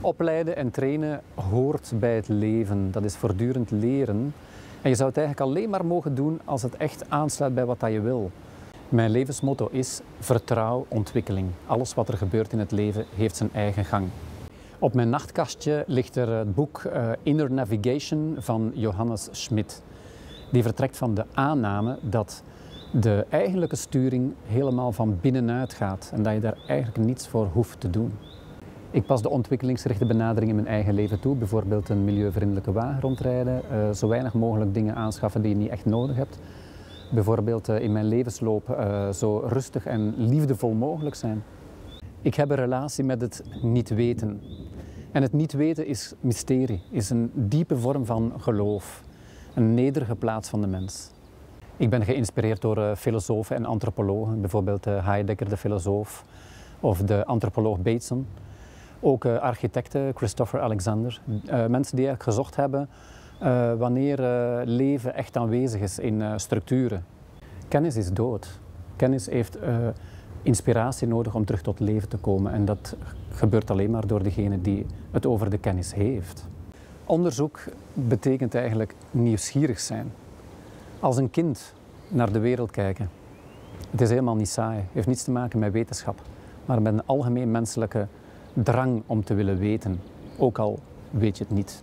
Opleiden en trainen hoort bij het leven. Dat is voortdurend leren. En je zou het eigenlijk alleen maar mogen doen als het echt aansluit bij wat je wil. Mijn levensmotto is vertrouw ontwikkeling. Alles wat er gebeurt in het leven heeft zijn eigen gang. Op mijn nachtkastje ligt er het boek uh, Inner Navigation van Johannes Schmidt. Die vertrekt van de aanname dat de eigenlijke sturing helemaal van binnenuit gaat en dat je daar eigenlijk niets voor hoeft te doen. Ik pas de ontwikkelingsgerichte benadering in mijn eigen leven toe, bijvoorbeeld een milieuvriendelijke wagen rondrijden, uh, zo weinig mogelijk dingen aanschaffen die je niet echt nodig hebt. Bijvoorbeeld uh, in mijn levensloop uh, zo rustig en liefdevol mogelijk zijn. Ik heb een relatie met het niet weten. En het niet weten is mysterie, is een diepe vorm van geloof, een nederige plaats van de mens. Ik ben geïnspireerd door filosofen en antropologen, bijvoorbeeld Heidegger, de filosoof, of de antropoloog Bateson. Ook uh, architecten, Christopher Alexander. mensen die eigenlijk gezocht hebben wanneer leven echt aanwezig is in structuren. Kennis is dood. Kennis heeft inspiratie nodig om terug tot leven te komen. En dat gebeurt alleen maar door degene die het over de kennis heeft. Onderzoek betekent eigenlijk nieuwsgierig zijn. Als een kind naar de wereld kijken. Het is helemaal niet saai. Heeft niets te maken met wetenschap, maar met een algemeen menselijke drang om te willen weten, ook al weet je het niet.